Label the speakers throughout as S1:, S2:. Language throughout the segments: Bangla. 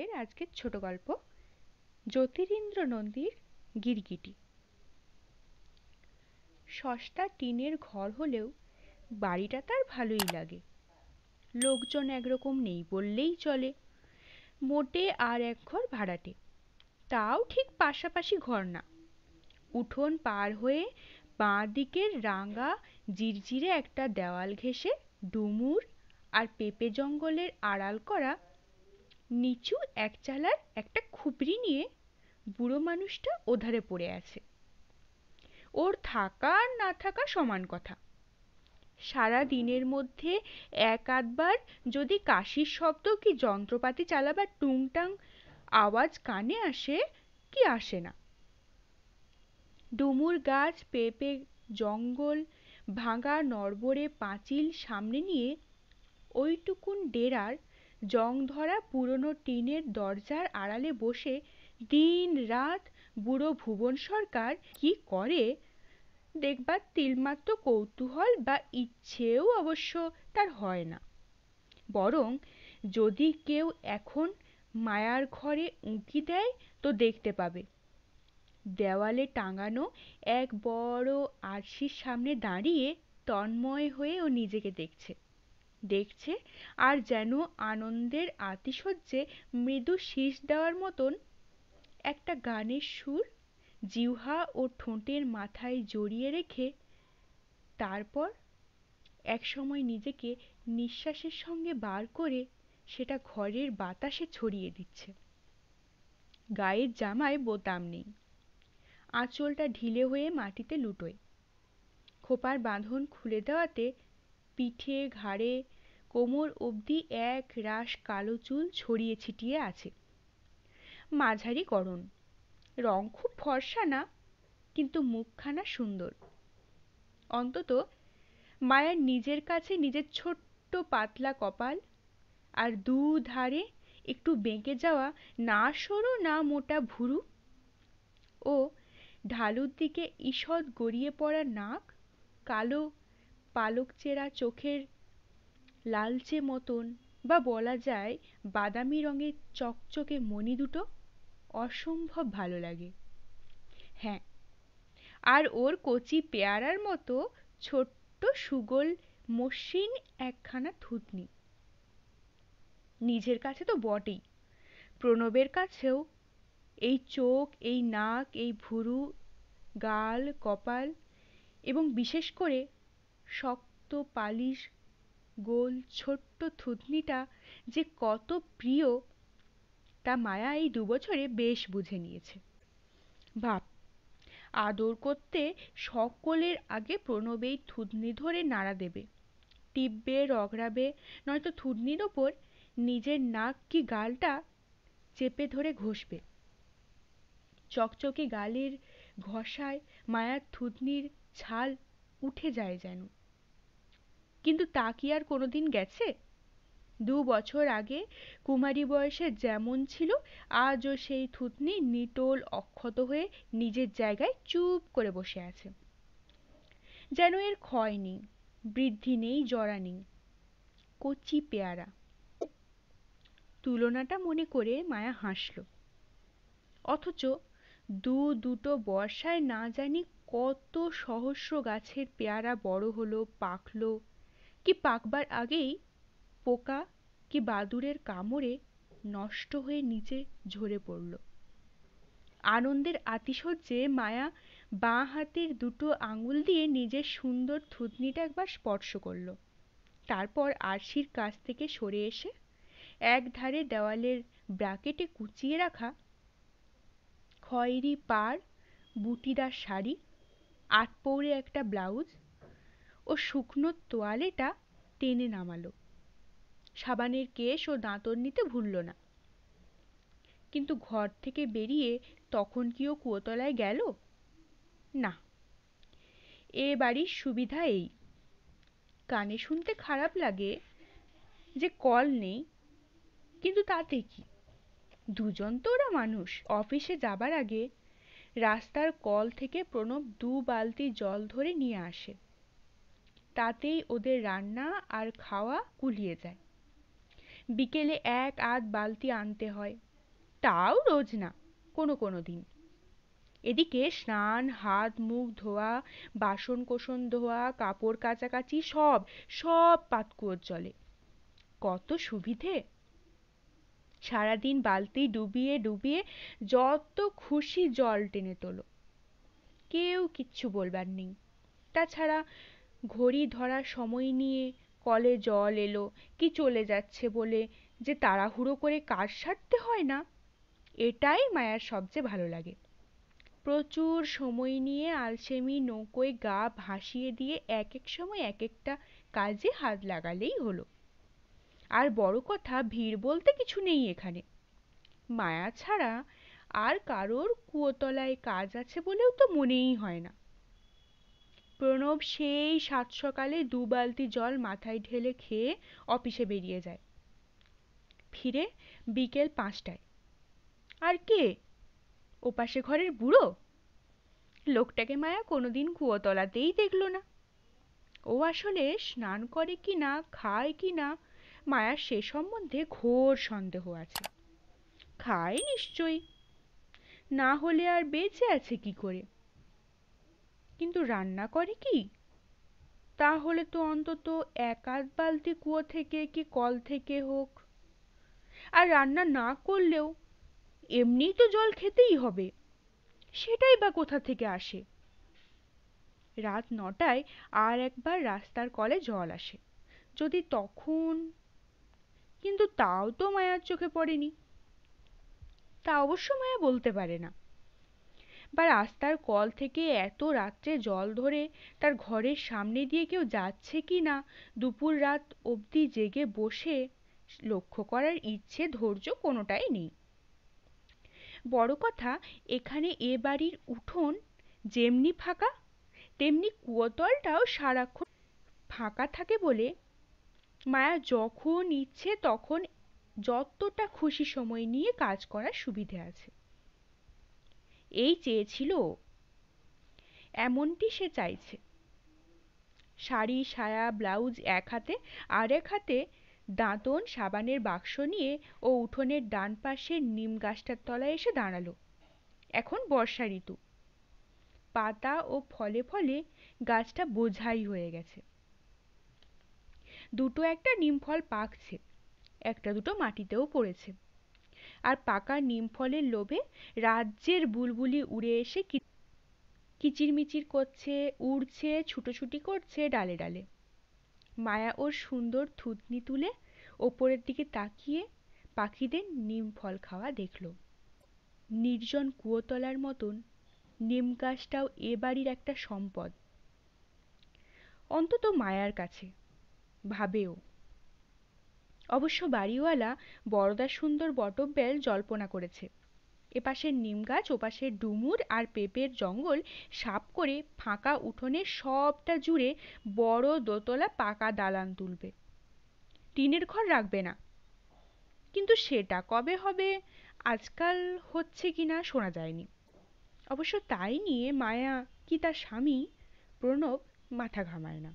S1: আমাদের আজকের ছোট গল্প জ্যোতিরিন্দ্র নন্দীর গিরগিটি। সস্তা টিনের ঘর হলেও বাড়িটা তার ভালোই লাগে। লোকজন একরকম নেই বললেই চলে। মোটে আর এক ঘর ভাড়াটে। তাও ঠিক পাশাপাশি ঘর না। উঠোন পার হয়ে বাঁ দিকের রাঙা জিরজিরে একটা দেওয়াল ঘেঁষে ডুমুর আর পেঁপে জঙ্গলের আড়াল করা নিচু একচালার একটা খুপড়ি নিয়ে বুড়ো মানুষটা ওধারে পড়ে আছে। ওর থাকা আর না থাকা সমান কথা। সারা দিনের মধ্যে এক আধবার যদি কাশির শব্দ কি যন্ত্রপাতি চালাবার টুংটাং আওয়াজ কানে আসে, কি আসে না। ডুমুর গাছ, পেঁপে, জঙ্গল, ভাঙা নড়বড়ে পাঁচিল সামনে নিয়ে ওইটুকুন ডেরার জং ধরা পুরনো টিনের দরজার আড়ালে বসে দিন রাত বুড়ো ভুবন সরকার কি করে? দেখবার তিলমাত্র কৌতূহল বা ইচ্ছেও অবশ্য তার হয় না। বরং যদি কেউ এখন মায়ার ঘরে উঁকি দেয়, তো দেখতে পাবে। দেওয়ালে টাঙানো এক বড় আরশির সামনে দাঁড়িয়ে তন্ময় হয়ে ও নিজেকে দেখছে। দেখছে আর যেন আনন্দের আতিশয্যে মৃদু শীষ দেওয়ার মতন একটা গানের সুর জিহ্বা ও ঠোঁটের মাথায় জড়িয়ে রেখে তারপর একসময় নিজেকে নিঃশ্বাসের সঙ্গে বার করে সেটা ঘরের বাতাসে ছড়িয়ে দিচ্ছে। গায়ের জামায় বোতাম নেই। আঁচলটা ঢিলে হয়ে মাটিতে লুটোয়। খোপার বাঁধন খুলে দেওয়াতে পিঠে, ঘাড়ে কোমর অবধি এক রাশ কালো চুল ছড়িয়ে ছিটিয়ে আছে। মাঝারি গড়ন। রং খুব ফর্সা না, কিন্তু মুখখানা সুন্দর। অন্তত মায়ার নিজের কাছে নিজের ছোট্ট পাতলা কপাল আর দু ধারে একটু বেঁকে যাওয়া না সরু না মোটা ভুরু ও ঢালুর দিকে ঈষৎ গড়িয়ে পড়া নাক, কালো পালক চেরা চোখের লালচে মতন বা বলা যায় বাদামি রঙের চকচকে মণি দুটো অসম্ভব ভালো লাগে। হ্যাঁ আর ওর কচি পেয়ারার মতো ছোট্ট সুগোল মসৃণ একখানা থুতনি। নিজের কাছে তো বটেই। প্রণবের কাছেও এই চোখ, এই নাক, এই ভুরু, গাল, কপাল এবং বিশেষ করে শক্ত, পালিশ গোল ছোট্ট থুতনিটা যে কত প্রিয়, তা মায়া এই দুবছরে বেশ বুঝে নিয়েছে। ভাব, আদর করতে সকলের আগে প্রণবেই থুতনি ধরে নাড়া দেবে। টিপবে, রগড়াবে, নয়তো থুতনির ওপর নিজের নাক কি গালটা চেপে ধরে ঘষবে। চকচকে গালের ঘষায় মায়ার থুতনির ছাল উঠে যায় যেন। কিন্তু তা কি আর কোনোদিন গেছে? দু বছর আগে কুমারী বয়সে যেমন ছিল, আজও সেই থুতনি নিটোল অক্ষত হয়ে নিজের জায়গায় চুপ করে বসে আছে। যেন এর ক্ষয় নেই, বৃদ্ধি নেই, জরা নেই। কচি পেয়ারা। তুলনাটা মনে করে মায়া হাসল। অথচ দু দুটো বর্ষায় না জানি কত সহস্র গাছের পেয়ারা বড় হলো, পাকলো কি পাকবার আগেই পোকা কি বাদুড়ের কামড়ে নষ্ট হয়ে নিচে ঝরে পড়ল। আনন্দের আতিশয্যে মায়া বাঁ হাতের দুটো আঙুল দিয়ে নিজের সুন্দর থুতনিটা একবার স্পর্শ করল। তারপর আরশির কাছ থেকে সরে এসে এক ধারে দেওয়ালের ব্রাকেটে কুচিয়ে রাখা খয়েরি পাড়, বুটিদার শাড়ি, আটপৌরে একটা ব্লাউজ ও শুকনো তোয়ালেটা টেনে নামালো। সাবানের কেশ ও দাঁতন নিতে ভুলল না। কিন্তু ঘর থেকে বেরিয়ে তখন কি ও কুয়োতলায় গেল? না, এ বাড়ির সুবিধা এই। কানে শুনতে খারাপ লাগে যে কল নেই, কিন্তু তাতে কি? দুজন তো ওরা মানুষ। অফিসে যাবার আগে রাস্তার কল থেকে প্রণব দু বালতি জল ধরে নিয়ে আসে। তাতেই ওদের রান্না আর খাওয়া কুলিয়ে যায়। বিকেলে এক আধ বালতি আনতে হয়। তাও রোজ না, কোনো কোনো দিন। এদিকে স্নান, হাত, মুখ ধোয়া বাসন কোসন ধোয়া, কাপড় কাচাকাচি সব সব পাতকুয়োর জলে। কত সুবিধে! সারাদিন বালতি ডুবিয়ে ডুবিয়ে যত খুশি জল টেনে তোলো। কেউ কিচ্ছু বলবার নেই। তাছাড়া ঘড়ি ধরার সময় নিয়ে কলে জল এলো, কি চলে যাচ্ছে বলে যে তাড়াহুড়ো করে কাজ সারতে হয় না? এটাই মায়ার সবচেয়ে ভালো লাগে। প্রচুর সময় নিয়ে আলসেমি নৌকোয় গা ভাসিয়ে দিয়ে এক এক সময় এক একটা কাজে হাত লাগালেই হলো। আর বড় কথা, ভিড় বলতে কিছু নেই এখানে। মায়া ছাড়া আর কারোর কুয়োতলায় কাজ আছে বলেও তো মনেই হয় না। প্রণব সেই সাত সকালে দু বালতি জল মাথায় ঢেলে খেয়ে অফিসে বেরিয়ে যায়। ফিরে বিকেল পাঁচটায়। আর কে? ওপাশে ঘরের বুড়ো? লোকটাকে মায়া কোনোদিন কুয়োতলাতেই দেখল না। ও আসলে স্নান করে কি না, খায় কি না, মায়ার সে সম্বন্ধে ঘোর সন্দেহ আছে। খায় নিশ্চয়ই। না হলে আর বেঁচে আছে কি করে? কিন্তু রান্না করে কি? তাহলে তো অন্তত এক আধ বালতি কুয়ো থেকে কি কল থেকে হোক। আর রান্না না করলেও এমনিই তো জল খেতেই হবে। সেটাই বা কোথা থেকে আসে? রাত নটায় আর একবার রাস্তার কলে জল আসে, যদি তখন। কিন্তু তাও তো মায়ার চোখে পড়েনি। তা অবশ্য মায়া বলতে পারে না। বা রাস্তার কল থেকে এত রাত্রে জল ধরে তার ঘরের সামনে দিয়ে কেউ যাচ্ছে কি না, দুপুর রাত অবধি জেগে বসে লক্ষ্য করার ইচ্ছে, ধৈর্য কোনোটাই নেই। বড় কথা, এখানে এ বাড়ির উঠোন যেমনি ফাঁকা, তেমনি কুয়োতলটাও সারাক্ষণ ফাঁকা থাকে বলে মায়া যখন ইচ্ছে তখন যতটা খুশি সময় নিয়ে কাজ করার সুবিধে আছে। এই চেয়েছিল। এমনটি সে চাইছে। শাড়ি, সায়া, ব্লাউজ এক হাতে আর এক হাতে দাঁতন সাবানের বাক্স নিয়ে ও উঠোনের ডান পাশের নিম গাছটার তলায় এসে দাঁড়াল। এখন বর্ষা ঋতু। পাতা ও ফলে ফলে গাছটা বোঝাই হয়ে গেছে। দুটো একটা নিম ফল পাকছে, একটা দুটো মাটিতেও পড়েছে। আর পাকা নিম ফলের লোভে রাজ্যের বুলবুলি উড়ে এসে কিচিরমিচির করছে, উড়ছে, ছুটোছুটি করছে ডালে ডালে। মায়া ওর সুন্দর থুতনি তুলে ওপরের দিকে তাকিয়ে পাখিদের নিম ফল খাওয়া দেখল। নির্জন কুয়োতলার মতন নিম গাছটাও এ বাড়ির একটা সম্পদ। অন্তত মায়ার কাছে, ভাবেও। অবশ্য বাড়িওয়ালা বরদা সুন্দর বটব্যাল জল্পনা করেছে। এপাশের নিম গাছ ওপাশের ডুমুর আর পেঁপের জঙ্গল সাপ করে ফাঁকা উঠোনে সবটা জুড়ে বড় দোতলা পাকা দালান তুলবে। টিনের ঘর রাখবে না। কিন্তু সেটা কবে হবে, আজকাল হচ্ছে কিনা শোনা যায়নি। অবশ্য তাই নিয়ে মায়া কি তার স্বামী, প্রণব মাথা ঘামায় না।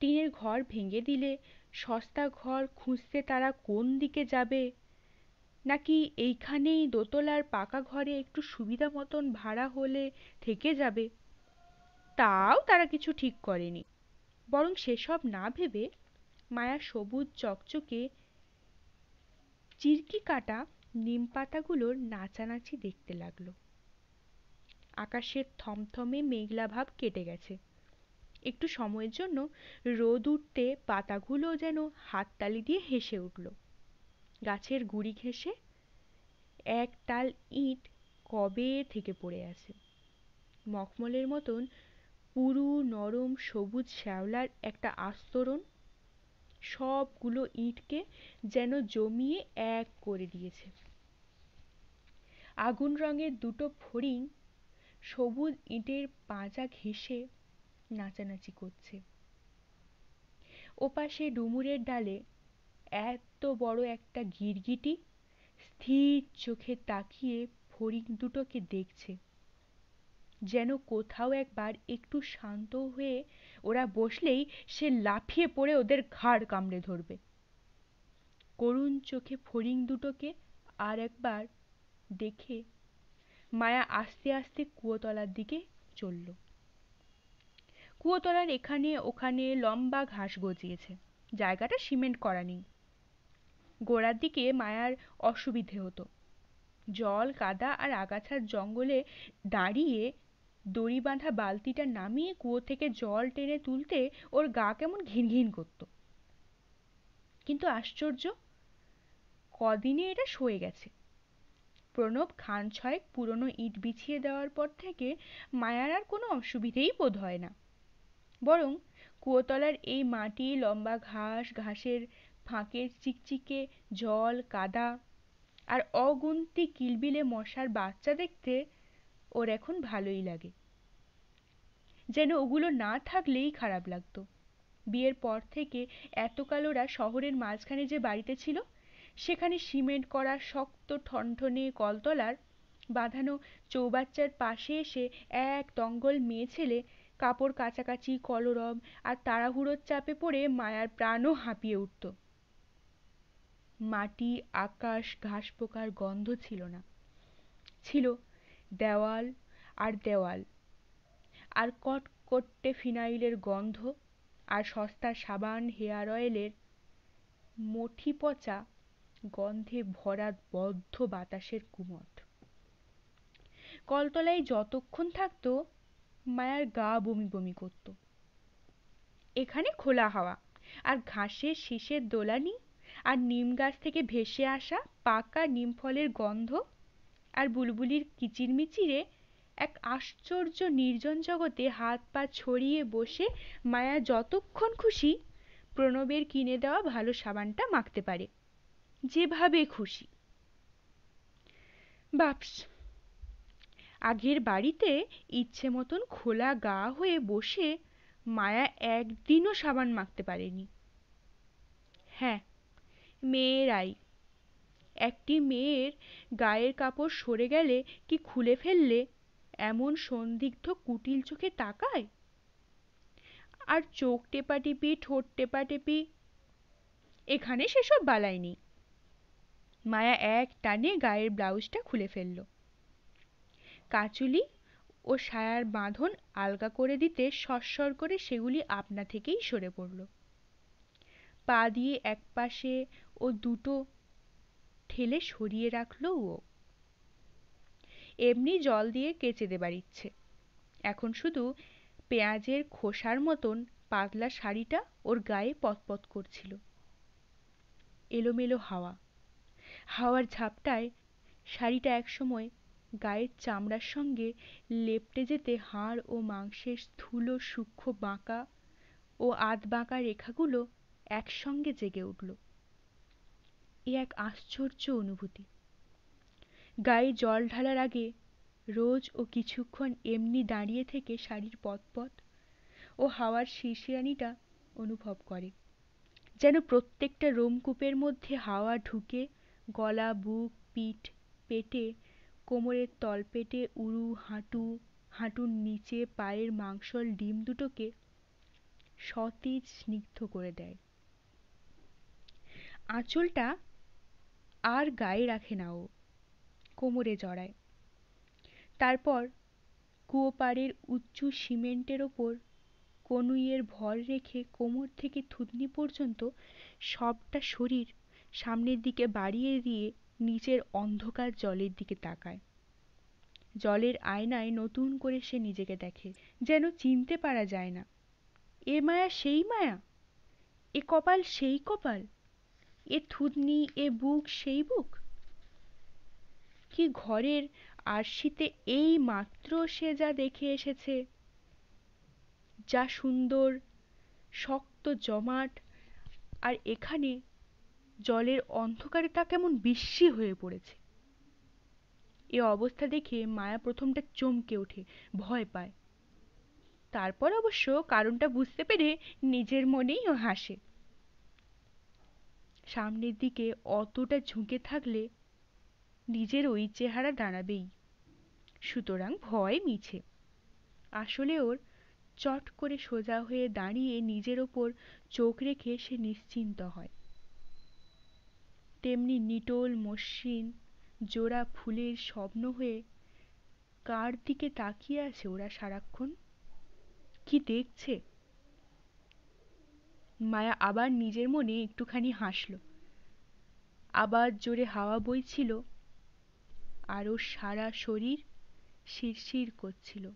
S1: টিনের ঘর ভেঙে দিলে সস্তা ঘর খুঁজতে তারা কোন দিকে যাবে? নাকি এইখানেই দোতলার পাকা ঘরে একটু সুবিধা মতন ভাড়া হলে থেকে যাবে? তাও তারা কিছু ঠিক করেনি। বরং সেসব না ভেবে মায়া সবুজ চকচকে চিরকি কাটা নিম পাতাগুলোর নাচানাচি দেখতে লাগল। আকাশের থমথমে মেঘলা ভাব কেটে গেছে। একটু সময়ের জন্য রোদ উঠতে পাতাগুলো যেন হাততালি দিয়ে হেসে উঠল। গাছের গুড়ি ঘেঁষে এক তাল ইট কবে থেকে পড়ে আছে? মখমলের মতন পুরু, নরম, সবুজ শ্যাওলার একটা আস্তরণ সবগুলো ইটকে যেন জমিয়ে এক করে দিয়েছে। আগুন রঙের দুটো ফড়িং সবুজ ইটের পাঁজা ঘেঁষে নাচানাচি করছে। ওপাশে ডুমুরের ডালে এত বড় একটা গিরগিটি স্থির চোখে তাকিয়ে ফড়িং দুটোকে দেখছে, যেন কোথাও একবার একটু শান্ত হয়ে ওরা বসলেই সে লাফিয়ে পড়ে ওদের ঘাড় কামড়ে ধরবে। করুণ চোখে ফড়িং দুটোকে আর একবার দেখে মায়া আস্তে আস্তে কুয়োতলার দিকে চলল। কুয়োতলার এখানে ওখানে লম্বা ঘাস গজিয়েছে। জায়গাটা সিমেন্ট করা নেই। গোড়ার দিকে মায়ার অসুবিধে হতো। জল, কাদা আর আগাছার জঙ্গলে দাঁড়িয়ে দড়ি বাঁধা বালতিটা নামিয়ে কুয়ো থেকে জল টেনে তুলতে ওর গা কেমন ঘিন ঘিন করত। কিন্তু আশ্চর্য, কদিনে এটা সয়ে গেছে। প্রণব খান ছয়েক পুরনো ইট বিছিয়ে দেওয়ার পর থেকে মায়ার আর কোনো অসুবিধেই বোধ হয় না। বরং কুয়োতলার এই মাটি, লম্বা ঘাস, ঘাসের ফাঁকের চিকচিকে জল, কাদা আর অগুন্তি কিলবিলে মশার বাচ্চা দেখতে ওর এখন ভালোই লাগে। যেন ওগুলো না থাকলেই খারাপ লাগতো। বিয়ের পর থেকে এতকাল ওরা শহরের মাঝখানে যে বাড়িতে ছিল, সেখানে সিমেন্ট করা শক্ত ঠনঠনে কলতলার বাঁধানো চৌবাচ্চার পাশে এসে এক দঙ্গল মেয়ে ছেলে কাপড় কাচাকাচি কলরব আর তাড়াহুড়োর চাপে পড়ে মায়ার প্রাণও হাঁপিয়ে উঠত। মাটি, আকাশ, ঘাস পোকার গন্ধ ছিল না। ছিল দেওয়াল আর দেওয়াল আর কটকটে ফিনাইলের গন্ধ আর সস্তা সাবান, হেয়ার অয়েলের মঠি পচা গন্ধে ভরা বদ্ধ বাতাসের কুমট কলতলায় যতক্ষণ থাকতো মায়ার গা বমি বমি করত। এখানে খোলা হাওয়া, আর ঘাসের শীষের দোলানি, আর নিম গাছ থেকে ভেসে আসা পাকা নিম ফলের গন্ধ, আর বুলবুলির কিচিরমিচিরে এক আশ্চর্য নির্জন জগতে হাত পা ছড়িয়ে বসে মায়া যতক্ষণ খুশি প্রণবের কিনে দেওয়া ভালো সাবানটা মাখতে পারে। যেভাবে খুশি। বাপস! আগের বাড়িতে ইচ্ছে মতন খোলা গা হয়ে বসে মায়া একদিনও সাবান মাখতে পারেনি। হ্যাঁ মেয়েরাই একটি মেয়ের গায়ের কাপড় সরে গেলে কি খুলে ফেললে এমন সন্দিগ্ধ কুটিল চোখে তাকায়? আর চোখ টেপাটিপি, ঠোঁট টেপাটেপি, এখানে সেসব বালাই নেই। মায়া এক টানে গায়ের ব্লাউজটা খুলে ফেলল। কাচুলি ও সায়ার বাঁধন আলগা করে দিতে সস্বর করে সেগুলি আপনা থেকেই সরে পড়ল। পা দিয়ে একপাশে ও দুটো ঠেলে সরিয়ে রাখল ও। এমনি জল দিয়ে কেচে দেবার ইচ্ছে। এখন শুধু পেঁয়াজের খোসার মতন পাতলা শাড়িটা ওর গায়ে পতপত করছিল। এলোমেলো হাওয়া। হাওয়ার ঝাপটায় শাড়িটা একসময় গায়ের চামড়ার সঙ্গে লেপটে যেতে হাড় ও মাংসের স্থূল সূক্ষ্ম বাঁকা ও আধ বাঁকা রেখাগুলো একসঙ্গে জেগে উঠল। এ এক আশ্চর্য অনুভূতি। গায়ে জল ঢালার আগে রোজ ও কিছুক্ষণ এমনি দাঁড়িয়ে থেকে শাড়ির পথপথ ও হাওয়ার শিরশিরানিটা অনুভব করে, যেন প্রত্যেকটা রোমকূপের মধ্যে হাওয়া ঢুকে গলা, বুক, পিঠ, পেটে কোমরের তলপেটে উরু হাঁটু, হাঁটুর নিচে পায়ের মাংসল ডিম দুটোকে সতেজ স্নিগ্ধ করে দেয়। আঁচলটা আর গায়ে রাখে না ও, কোমরে জড়ায়। তারপর কুয়োপাড়ের উঁচু সিমেন্টের ওপর কনুইয়ের ভর রেখে কোমর থেকে থুতনি পর্যন্ত সবটা শরীর সামনের দিকে বাড়িয়ে দিয়ে নিচের অন্ধকার জলের দিকে তাকায়। জলের আয়নায় নতুন করে সে নিজেকে দেখে, যেন চিনতে পারা যায় না। এ মায়া সেই মায়া? এ কপাল সেই কপাল? এ থুতনি, এ বুক সেই বুক? কি ঘরের আরশিতে এই মাত্র সে যা দেখে এসেছে? যা সুন্দর, শক্ত জমাট, আর এখানে জলের অন্ধকারে তা কেমন বিস্মী হয়ে পড়েছে। এ অবস্থা দেখে মায়া প্রথমটা চমকে ওঠে, ভয় পায়। তারপর অবশ্য কারণটা বুঝতে পেরে নিজের মনেই ও হাসে। সামনের দিকে অতটা ঝুঁকে থাকলে নিজের ওই চেহারা দাঁড়াবেই। সুতরাং ভয় মিছে। আসলে ওর চট করে সোজা হয়ে দাঁড়িয়ে নিজের ওপর চোখ রেখে সে নিশ্চিন্ত হয়। তেমনি নিটোল মসৃণ জোড়া ফুলের স্বপ্ন হয়ে কার দিকে তাকিয়ে আছে ওরা সারাক্ষণ? কি দেখছে? মায়া আবার নিজের মনে একটুখানি হাসল। আবার জোরে হাওয়া বইছিল, আর ওর সারা শরীর শিরশির করছিল।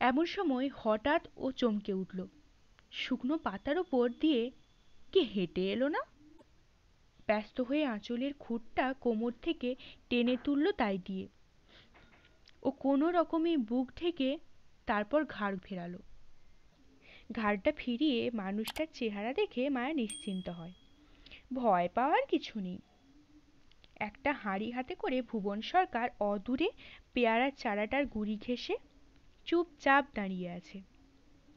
S1: এমন সময় হঠাৎ ও চমকে উঠল। শুকনো পাতার ওপর দিয়ে কে হেঁটে এলো না? ব্যস্ত হয়ে আঁচলের খুঁটটা কোমর থেকে টেনে তুললো তাই দিয়ে। ও কোনো রকমে বুক ঢেকে তারপর ঘাড় ফেরালো। ঘাড়টা ফিরিয়ে মানুষটার চেহারা দেখে মায়া নিশ্চিন্ত হয়। ভয় পাওয়ার কিছু নেই। একটা হাঁড়ি হাতে করে ভুবন সরকার অদূরে পেয়ারার চারাটার গুড়ি ঘেঁষে চুপচাপ দাঁড়িয়ে আছে।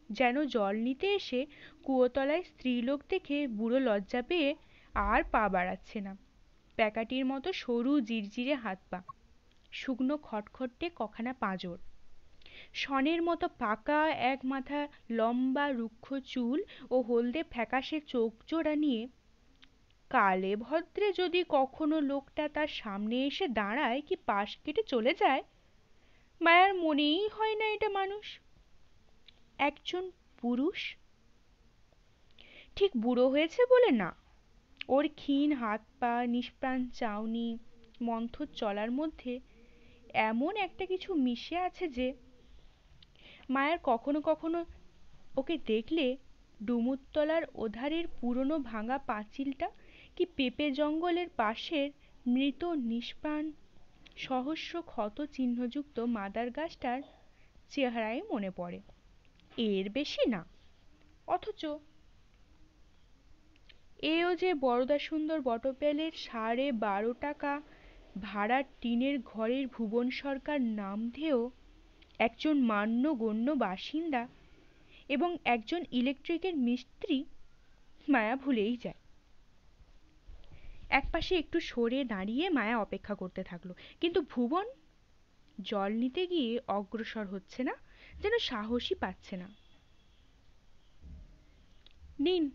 S1: যেন জল নিতে এসে কুয়োতলায় স্ত্রীলোক দেখে বুড়ো লজ্জা পেয়ে আর পা বাড়াচ্ছে না। প্যাকাটির মতো সরু জিরজিরে হাত পা। শুকনো খটখটে কখানা পাঁজর। শনের মতো পাকা এক মাথা লম্বা রুক্ষ চুল ও হলদে ফ্যাকাশে চোখ জোড়া নিয়ে কালে ভদ্রে যদি কখনো লোকটা তার সামনে এসে দাঁড়ায় কি পাশ কেটে চলে যায়? মায়ার মনেই হয় না এটা মানুষ। একজন পুরুষ? ঠিক বুড়ো হয়েছে বলে না। ওর ক্ষীণ হাত পা, নিষ্প্রাণ চাউনি মন্থর চলার মধ্যে এমন একটা কিছু মিশে আছে যে মায়ের কখনো কখনো ওকে দেখলে ডুমুরতলার ওধারের পুরনো ভাঙা পাঁচিলটা কি পেঁপে জঙ্গলের পাশের মৃত, নিষ্প্রাণ সহস্র ক্ষত চিহ্নযুক্ত মাদার গাছটার চেহারাই মনে পড়ে। এর বেশি না। অথচ এও যে বরদা সুন্দর বটপেলের সাড়ে বারো টাকা ভাড়ার টিনের ঘরের ভুবন সরকার নামধেয় একজন মান্যগণ্য বাসিন্দা এবং একজন ইলেকট্রিকের মিস্ত্রি মায়া ভুলেই যায়। একপাশে একটু সরে দাঁড়িয়ে মায়া অপেক্ষা করতে থাকল। কিন্তু ভুবন জল নিতে গিয়ে অগ্রসর হচ্ছে না, যেন সাহসই পাচ্ছে না। নিন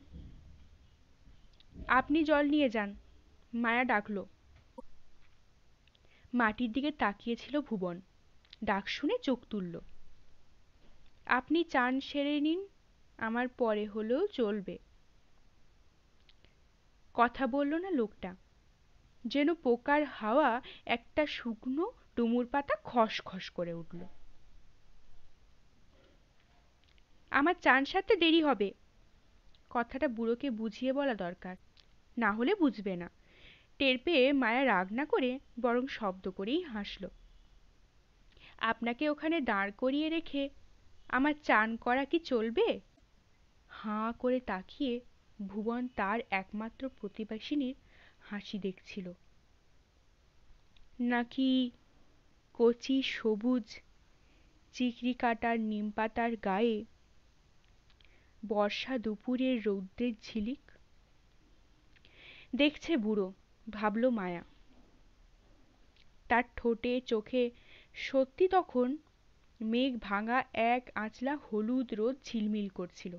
S1: আপনি জল নিয়ে যান। মায়া ডাকলো। মাটির দিকে তাকিয়েছিল ভুবন। ডাক শুনে চোখ তুলল। আপনি চান সেরে নিন, আমার পরে হলেও চলবে। কথা বলল না লোকটা। যেন পোকার হাওয়া একটা শুকনো ডুমুর পাতা খসখস করে উঠল। আমার চান সারতে দেরি হবে। কথাটা বুড়োকে বুঝিয়ে বলা দরকার। না হলে বুঝবে না। টের পেয়ে মায়া রাগ না করে বরং শব্দ করেই হাসল। আপনাকে ওখানে দাঁড় করিয়ে রেখে আমার চান করা কি চলবে? হাঁ করে তাকিয়ে ভুবন তার একমাত্র প্রতিবেশিনীর হাসি দেখছিল। নাকি কচি সবুজ চিকরি কাটার নিম পাতার গায়ে বর্ষা দুপুরের রৌদ্রের ঝিলিক দেখছে বুড়ো, ভাবল মায়া। তার ঠোঁটে, চোখে সত্যি তখন মেঘ ভাঙা এক আঁচলা হলুদ রোদ ঝিলমিল করছিল।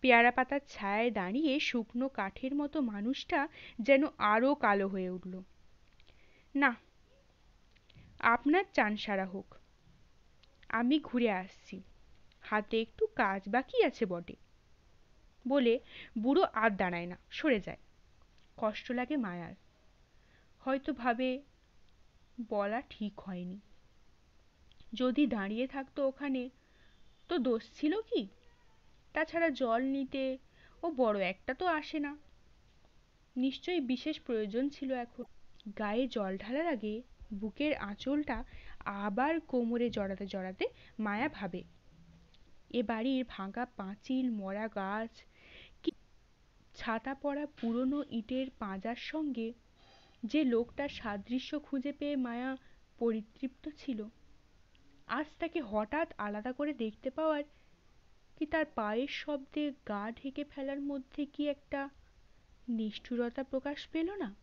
S1: পেয়ারা পাতার ছায়ায় দাঁড়িয়ে শুকনো কাঠের মতো মানুষটা যেন আরও কালো হয়ে উঠল। না, আপনার চান সারা হোক। আমি ঘুরে আসছি। হাতে একটু কাজ বাকি আছে বটে। বলে বুড়ো আর দাঁড়ায় না, সরে যায়। কষ্ট লাগে মায়ার। হয়তো ভাবে বলা ঠিক হয়নি। যদি দাঁড়িয়ে থাকতো ওখানে, তো দোষ ছিল কি? তাছাড়া জল নিতে ও বড় একটা তো আসে না। নিশ্চয়ই বিশেষ প্রয়োজন ছিল এখন। গায়ে জল ঢালার আগে বুকের আঁচলটা আবার কোমরে জড়াতে জড়াতে মায়া ভাবে। এ বাড়ির ভাঙা পাঁচিল, মরা গাছ ছাতা পড়া পুরনো ইটের পাঁজার সঙ্গে যে লোকটার সাদৃশ্য খুঁজে পেয়ে মায়া পরিতৃপ্ত ছিল। আজ তাকে হঠাৎ আলাদা করে দেখতে পাওয়ার কি তার পায়ের শব্দে গা ঢেকে ফেলার মধ্যে কি একটা নিষ্ঠুরতা প্রকাশ পেল না?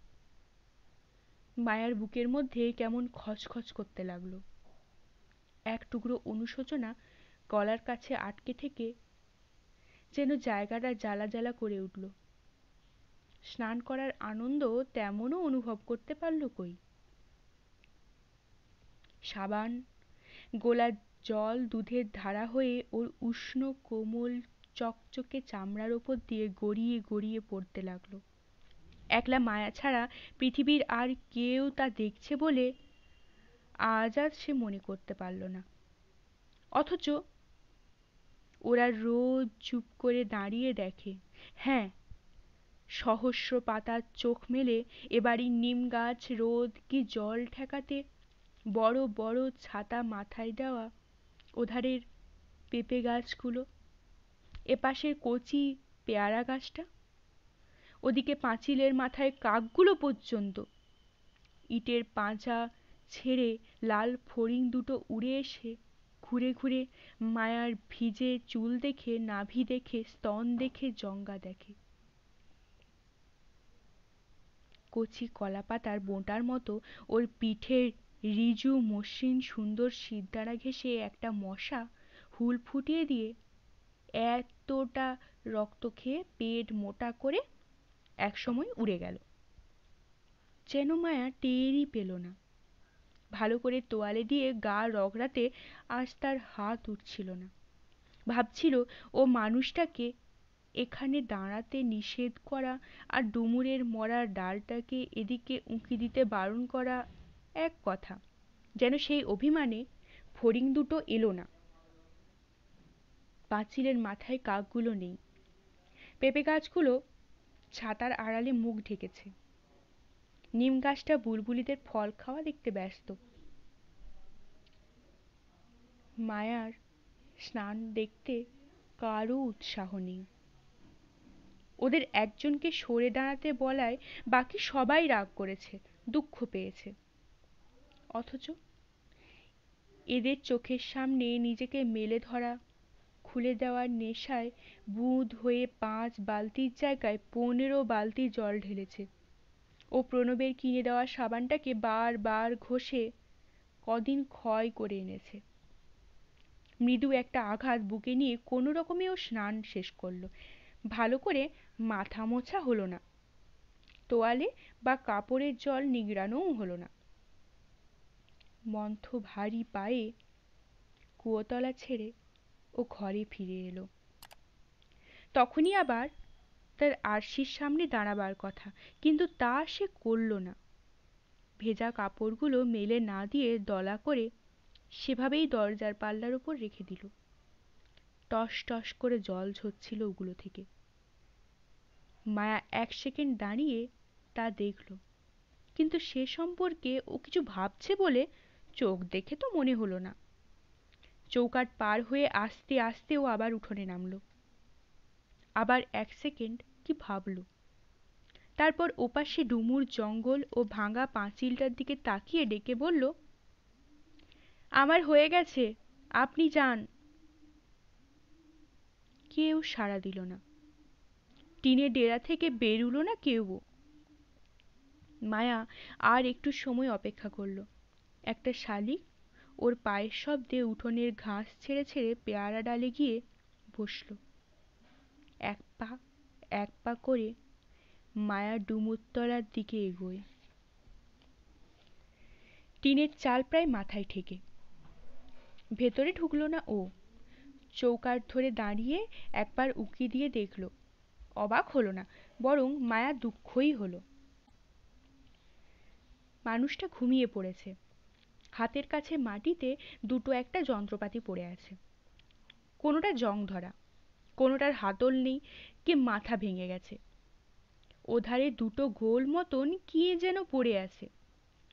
S1: মায়ার বুকের মধ্যে কেমন খচখচ করতে লাগল। এক টুকরো অনুশোচনা গলার কাছে আটকে থেকে যেন জায়গাটা জ্বালা জ্বালা করে উঠল। স্নান করার আনন্দ তেমনও অনুভব করতে পারল কই? সাবান, গোলার জল দুধের ধারা হয়ে ওর উষ্ণ কোমল চকচকে চামড়ার ওপর দিয়ে গড়িয়ে গড়িয়ে পড়তে লাগল। একলা মায়া ছাড়া পৃথিবীর আর কেউ তা দেখছে বলে আজ আর সে মনে করতে পারল না। অথচ ওরা রোজ চুপ করে দাঁড়িয়ে দেখে। হ্যাঁ সহস্র পাতার চোখ মেলে এবাড়ি নিম গাছ রোদ কি জল ঠেকাতে বড় বড় ছাতা মাথায় দেওয়া ওধারের পেঁপে গাছগুলো, এপাশের কচি পেয়ারা গাছটা, ওদিকে পাঁচিলের মাথায় কাকগুলো পর্যন্ত। ইটের পাঁজা ছেড়ে লাল ফড়িং দুটো উড়ে এসে ঘুরে ঘুরে মায়ার ভিজে চুল দেখে, নাভি দেখে, স্তন দেখে, জঙ্গা দেখে। কচি কলাপাতার বোঁটার মতো ওর পিঠের ঋজু মসৃণ সুন্দর সিদ্দারা ঘেঁষে একটা মশা হুল ফুটিয়ে দিয়ে এতটা রক্ত খেয়ে পেট মোটা করে একসময় উড়ে গেল। যেন মায়া টেরই পেল না। ভালো করে তোয়ালে দিয়ে গা রগড়াতে আজ তার হাত উঠছিল না। ভাবছিল, ও মানুষটাকে এখানে দাঁড়াতে নিষেধ করা আর ডুমুরের মরা ডালটাকে এদিকে উঁকি দিতে বারণ করা এক কথা। যেন সেই অভিমানে ফড়িং দুটো এলো না। পাঁচিলের মাথায় কাকগুলো নেই। পেঁপে গাছগুলো ছাতার আড়ালে মুখ ঢেকেছে। নিম গাছটা বুলবুলিদের ফল খাওয়া দেখতে ব্যস্ত। মায়ার স্নান দেখতে কারও উৎসাহ নেই। ওদের একজনকে সরে দাঁড়াতে বলায় বাকি সবাই রাগ করেছে, দুঃখ পেয়েছে। অথচ এদের চোখের সামনে নিজেকে মেলে ধরা, খুলে দেওয়ার নেশায় বুঁদ হয়ে পাঁচ বালতির জায়গায় পনেরো বালতি জল ঢেলেছে। ও প্রণবের কিনে দেওয়া সাবানটাকে বার বার ঘষে কদিন ক্ষয় করে এনেছে। মৃদু একটা আঘাত বুকে নিয়ে কোনো রকমে ও স্নান শেষ করল। ভালো করে মাথা মোছা হলো না। তোয়ালে বা কাপড়ের জল নিগড়ানোও হলো না। মন্থ ভারী পায়ে কুয়োতলা ছেড়ে ও ঘরে ফিরে এলো। তখনই আবার তার আরশির সামনে দাঁড়াবার কথা, কিন্তু তা সে করল না। ভেজা কাপড়গুলো মেলে না দিয়ে দলা করে সেভাবেই দরজার পাল্লার ওপর রেখে দিল। টস টস করে জল ঝরছিল ওগুলো থেকে। মায়া এক সেকেন্ড দাঁড়িয়ে তা দেখল, কিন্তু সে সম্পর্কে ও কিছু ভাবছে বলে চোখ দেখে তো মনে হলো না। চৌকাট পার হয়ে আস্তে আস্তে ও আবার উঠোনে নামলো। আবার এক সেকেন্ড কি ভাবল? তারপর ওপাশে ডুমুর জঙ্গল ও ভাঙা পাঁচিলটার দিকে তাকিয়ে ডেকে বলল, আমার হয়ে গেছে, আপনি যান। কেউ সাড়া দিল না। টিনের ডেরা থেকে বেরুলো না কেউও মায়া আর একটু সময় অপেক্ষা করল। একটা শালিক ওর পায়ের শব্দে উঠোনের ঘাস ছেড়ে ছেড়ে পেয়ারা ডালে গিয়ে বসল। এক পা এক পা করে মায়া ডুমুরতলার দিকে এগোয়। টিনের চাল প্রায় মাথায় ঠেকে। ভেতরে ঢুকলো না ও। চৌকাঠ ধরে দাঁড়িয়ে একবার উকি দিয়ে দেখল। অবাক হলো না, বরং মায়া দুঃখই হলো। মানুষটা ঘুমিয়ে পড়েছে। হাতের কাছে মাটিতে দুটো একটা যন্ত্রপাতি পড়ে আছে। কোনোটা জং ধরা, কোনোটার হাতল নেই কি মাথা ভেঙে গেছে। ওধারে দুটো গোল মতন কি যেন পড়ে আছে।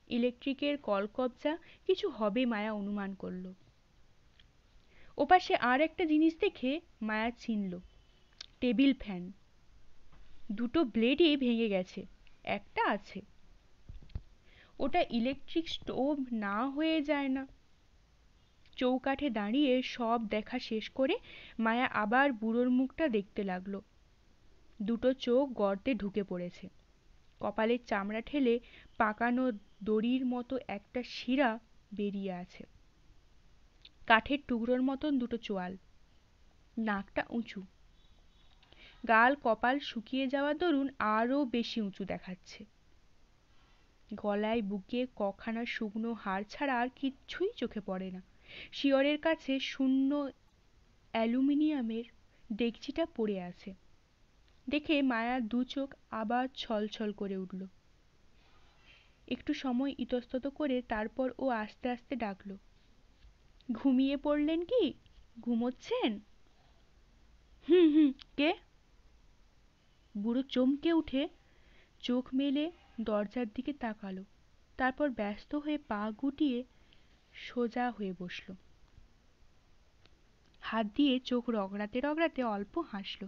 S1: ইলেকট্রিকের কলকবজা কিছু হবে মায়া অনুমান করল। ওপাশে আর একটা জিনিস দেখে মায়া চিনল, টেবিল ফ্যান। দুটো ব্লেডই ভেঙে গেছে, একটা আছে। ওটা ইলেকট্রিক স্টোভ না হয়ে যায় না। চৌকাঠে দাঁড়িয়ে সব দেখা শেষ করে মায়া আবার বুড়োর মুখটা দেখতে লাগল। দুটো চোখ গর্তে ঢুকে পড়েছে। কপালের চামড়া ঠেলে পাকানো দড়ির মতো একটা শিরা বেরিয়ে আছে। কাঠের টুকরোর মতন দুটো চোয়াল। নাকটা উঁচু। গাল কপাল শুকিয়ে যাওয়া দরুন আরও বেশি উঁচু দেখাচ্ছে। গলায় বুকে কখানা শুকনো হাড় ছাড়া আর কিচ্ছুই চোখে পড়ে না। শিয়রের কাছে শূন্য অ্যালুমিনিয়ামের ডেকচিটা পড়ে আছে। দেখে মায়ার দু চোখ আবার ছলছল করে উঠল। একটু সময় ইতস্তত করে তারপর ও আস্তে আস্তে ডাকলো, ঘুমিয়ে পড়লেন কি? ঘুমোচ্ছেন? হুম হুম, কে? বুড়ো চমকে উঠে চোখ মেলে দরজার দিকে তাকালো, তারপর ব্যস্ত হয়ে পা গুটিয়ে সোজা হয়ে বসল। হাত দিয়ে চোখ রগড়াতে রগড়াতে অল্প হাসল।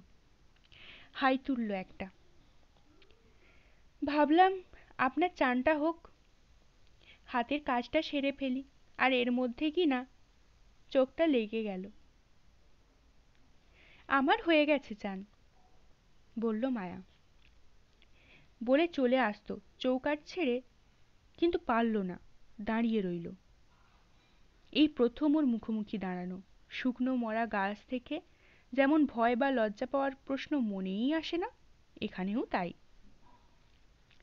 S1: হাই তুলল একটা। ভাবলাম, আপনার চানটা হোক। হাতের কাজটা সেরে ফেলি, আর এর মধ্যে কি না? চোখটা লেগে গেল। আমার হয়ে গেছে চান, বলল মায়া। বলে চলে আসতো, চৌকাঠ ছেড়ে কিন্তু পারল না, দাঁড়িয়ে রইল। এই প্রথম ওর মুখোমুখি দাঁড়ানো, শুকনো মরা গাছ থেকে যেমন ভয় বা লজ্জা পাওয়ার প্রশ্ন মনেই আসে না, এখানেও তাই।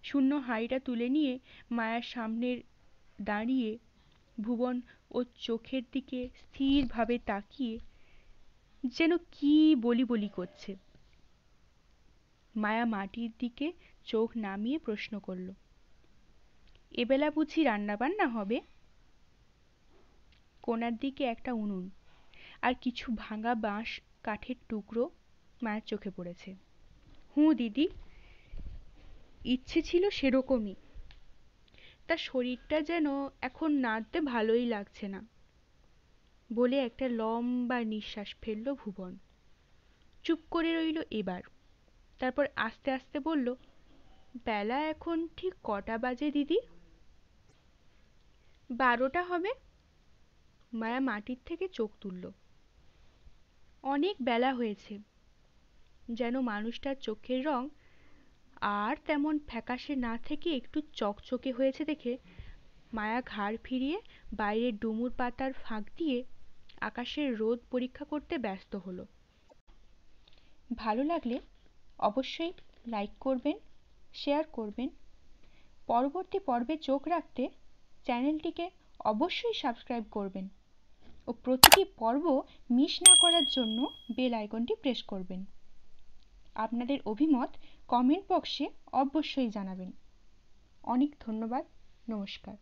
S1: শূন্য হাঁড়িটা তুলে নিয়ে মায়ার সামনের দাঁড়িয়ে ভুবন ও চোখের দিকে স্থিরভাবে তাকিয়ে যেন কি বলি বলি করছে। মায়া মাটির দিকে চোখ নামিয়ে প্রশ্ন করল, এবেলা বুঝি রান্নাবান্না হবে? কোনার দিকে একটা উনুন আর কিছু ভাঙা বাঁশ কাঠের টুকরো মায়ের চোখে পড়েছে। হুঁ, দিদি, ইচ্ছে ছিল সেরকমই। তার শরীরটা যেন এখন নাড়তে ভালোই লাগছে না, বলে একটা লম্বা নিঃশ্বাস ফেলল ভুবন। চুপ করে রইল এবার। তারপর আস্তে আস্তে বলল, বেলা এখন ঠিক কটা বাজে, দিদি? বারোটা হবে। মায়া মাটির থেকে চোখ তুলল। অনেক বেলা হয়েছে। যেন মানুষটার চোখের রং আর তেমন ফ্যাকাশে না থেকে একটু চকচকে হয়েছে দেখে মায়া ঘাড় ফিরিয়ে বাইরের ডুমুর পাতার ফাঁক দিয়ে আকাশের রোদ পরীক্ষা করতে ব্যস্ত হলো। ভালো লাগলে অবশ্যই লাইক করবেন, শেয়ার করবেন। পরবর্তী পর্বে চোখ রাখতে চ্যানেলটিকে অবশ্যই সাবস্ক্রাইব করবেন। ও প্রতিটি পর্ব মিস না করার জন্য বেল আইকনটি প্রেস করবেন। আপনাদের অভিমত কমেন্ট বক্সে অবশ্যই জানাবেন। অনেক ধন্যবাদ, নমস্কার।